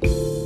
Bye.